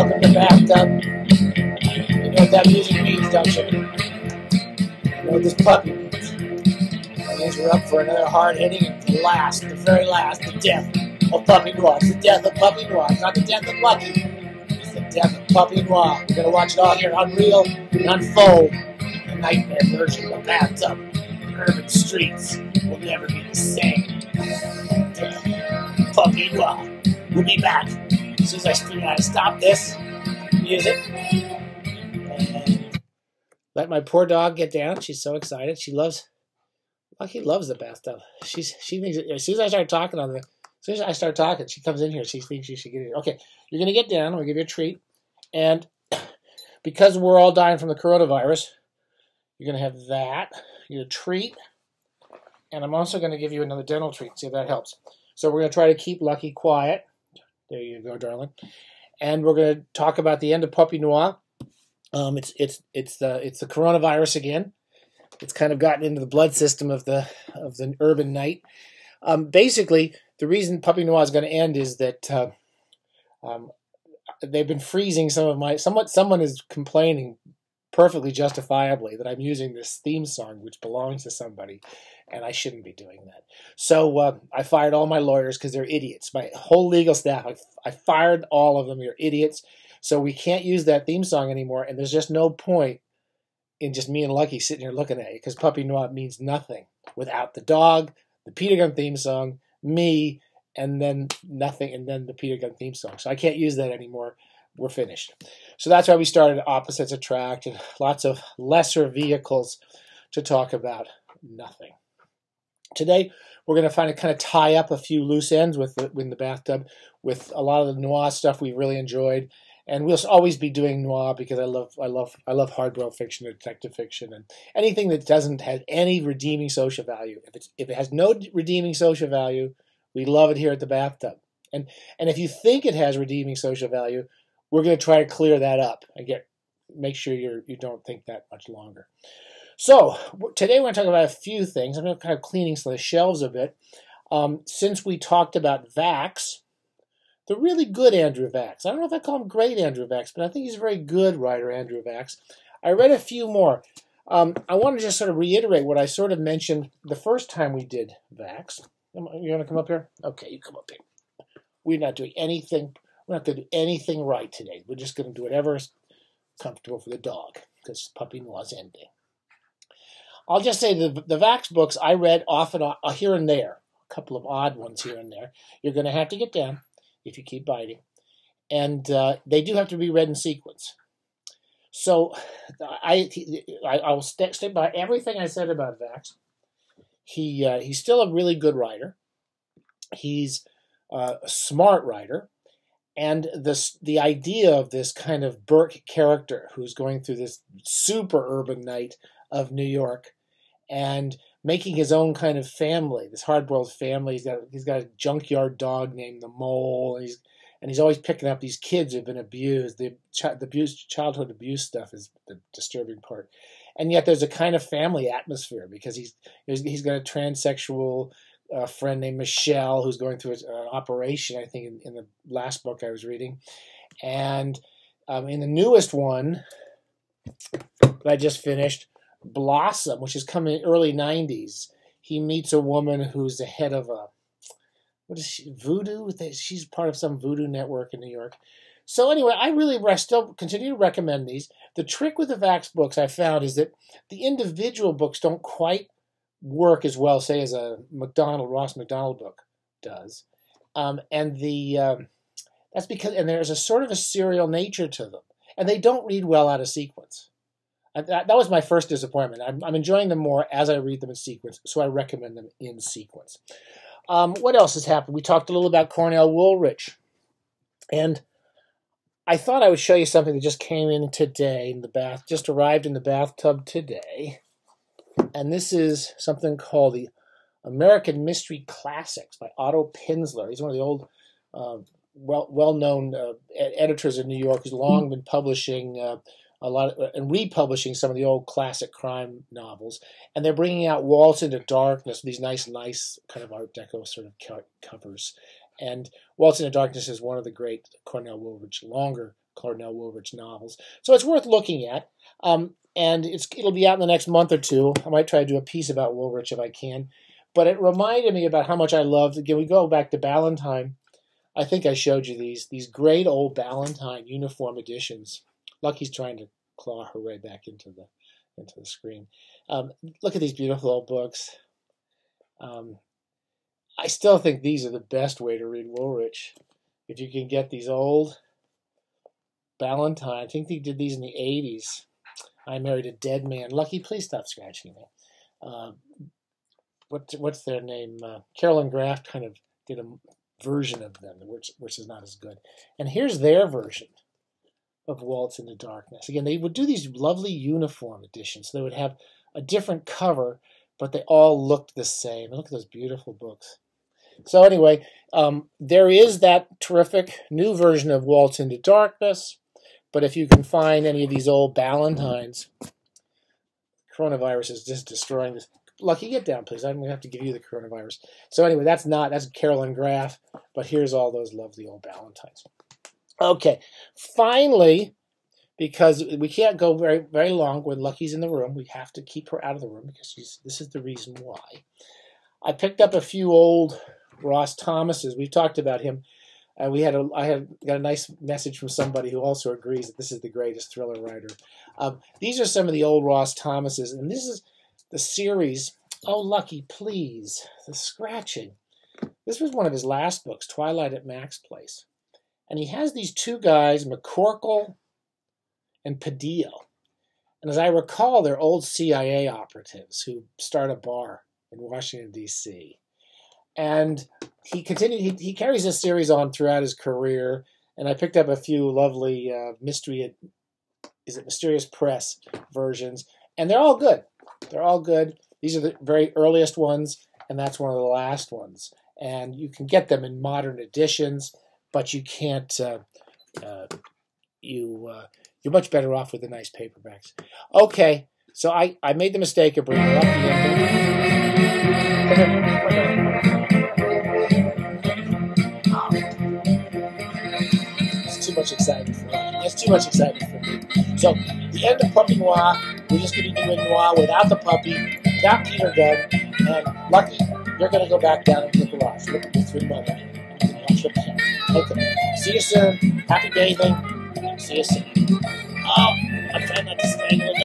Welcome to Bathtub. You know what that music means, don't you? You know what this puppy means. That means we're up for another hard hitting and the last, the very last, the death of Puppy Noir. It's the death of Puppy Noir. It's not the death of Lucky. It's the death of Puppy Noir. We're gonna watch it all here unreal and unfold. The nightmare version of Bathtub. The urban streets will never be the same. Puppy Noir. We'll be back as I figure out stop this music. Let my poor dog get down. She's so excited. She loves. Lucky loves the bathtub. She's she thinks as soon as I start talking on the as soon as I start talking, she comes in here. She thinks she should get in. Okay, you're gonna get down. We'll give you a treat, and because we're all dying from the coronavirus, you're gonna have that. You get a treat, and I'm also gonna give you another dental treat. See if that helps. So we're gonna try to keep Lucky quiet. There you go, darling. And we're gonna talk about the end of Puppy Noir. Um, it's it's it's the it's the coronavirus again. It's kind of gotten into the blood system of the of the urban night. Um, basically, the reason Puppy Noir is going to end is that uh, um, they've been freezing some of my. Somewhat, someone is complaining perfectly justifiably that I'm using this theme song, which belongs to somebody, and I shouldn't be doing that. So uh, I fired all my lawyers because they're idiots. My whole legal staff, I, I fired all of them. They're idiots. So we can't use that theme song anymore, and there's just no point in just me and Lucky sitting here looking at it because Puppy Noir means nothing without the dog, the Peter Gunn theme song, me, and then nothing, and then the Peter Gunn theme song. So I can't use that anymore. We're finished. So that's why we started Opposites Attract and lots of lesser vehicles to talk about nothing. Today, we're going to find a kind of tie up a few loose ends with the, in the bathtub with a lot of the noir stuff we really enjoyed and we'll always be doing noir because I love I love I love hardboiled fiction and detective fiction and anything that doesn't have any redeeming social value. If if it has no redeeming social value, we love it here at the bathtub. And and if you think it has redeeming social value, we're going to try to clear that up and get make sure you're you don't think that much longer. So today we're going to talk about a few things. I'm going to kind of cleaning some of the shelves a bit. Um, since we talked about Vachss, the really good Andrew Vachss. I don't know if I call him great Andrew Vachss, but I think he's a very good writer, Andrew Vachss. I read a few more. Um, I want to just sort of reiterate what I sort of mentioned the first time we did Vachss. You want to come up here? Okay, you come up here. We're not doing anything. We're not going to do anything right today. We're just going to do whatever is comfortable for the dog because puppy noir's ending. I'll just say the the Vachss books I read off and on, here and there, a couple of odd ones here and there. You're going to have to get down if you keep biting. And uh, they do have to be read in sequence. So I, I, I will st- by everything I said about Vachss. He, uh, he's still a really good writer. He's uh, a smart writer. And this, the idea of this kind of Burke character who's going through this super urban night of New York and making his own kind of family, this hard-boiled family. He's got he's got a junkyard dog named the Mole, and he's and he's always picking up these kids who've been abused. The, the abuse, childhood abuse stuff is the disturbing part, and yet there's a kind of family atmosphere because he's he's got a transsexual uh, friend named Michelle who's going through an operation. I think in, in, the last book I was reading, and um, in the newest one that I just finished, Blossom, which is coming early 90s, he meets a woman who's the head of a, what is she, voodoo? She's part of some voodoo network in New York. So anyway, I really I still continue to recommend these. The trick with the Vachss books I found is that the individual books don't quite work as well, say, as a MacDonald Ross Macdonald book does, um, and the um, that's because and there's a sort of a serial nature to them, and they don't read well out of sequence. That, that was my first disappointment. I'm, I'm, enjoying them more as I read them in sequence, so I recommend them in sequence. Um, what else has happened? We talked a little about Cornell Woolrich, and I thought I would show you something that just came in today in the bath, just arrived in the bathtub today, and this is something called the American Mystery Classics by Otto Penzler. He's one of the old, uh, well well known uh, editors in New York who's long been publishing. Uh, a lot of, and republishing some of the old classic crime novels, and they're bringing out Waltz into Darkness, these nice, nice kind of Art Deco sort of covers. And Waltz into Darkness is one of the great Cornell Woolrich longer Cornell Woolrich novels. So it's worth looking at. Um, and it's it'll be out in the next month or two. I might try to do a piece about Woolrich if I can. But it reminded me about how much I loved. Again, we go back to Ballantine. I think I showed you these these great old Ballantine uniform editions. Lucky's trying to claw her way back into the into the screen. Um, look at these beautiful old books. Um, I still think these are the best way to read Woolrich. If you can get these old Ballantine, I think they did these in the 80s. I married a dead man. Lucky, please stop scratching me. Uh, what what's their name? Uh, Carroll & Graf kind of did a version of them, which which is not as good. And here's their version of Waltz in the Darkness. Again, they would do these lovely uniform editions. So they would have a different cover, but they all looked the same. look at those beautiful books. So anyway, um, there is that terrific new version of Waltz into Darkness. But if you can find any of these old Ballantines, coronavirus is just destroying this. Lucky, get down, please. I'm going to have to give you the coronavirus. So anyway, that's not, that's Carroll & Graf, but here's all those lovely old Ballantines. Okay, finally, because we can't go very, very long when Lucky's in the room, we have to keep her out of the room because she's, this is the reason why. I picked up a few old Ross Thomases. We've talked about him and we had a, I had got a nice message from somebody who also agrees that this is the greatest thriller writer. Um, these are some of the old Ross Thomases, and this is the series. Oh, Lucky, please, the scratching. This was one of his last books, Twilight at Mac's Place, and he has these two guys, McCorkle and Padilla. And as I recall, they're old CIA operatives who start a bar in Washington D.C. And he continued. He, he carries this series on throughout his career, and I picked up a few lovely uh, mystery. Is it Mysterious Press versions? And they're all good. They're all good. These are the very earliest ones, and that's one of the last ones. And you can get them in modern editions, but you can't. Uh, uh, you uh, you're much better off with the nice paperbacks. Okay, so I I made the mistake of bringing up the. Much excitement for me. That's too much excitement for me. So, the end of Puppy Noir, we're just going to be doing Noir without the puppy, without Peter Gunn, and Lucky, you're going to go back down into the garage, look at the three mother, your. Okay. See you soon. Happy bathing. See you soon. Oh, I'm trying not to strangle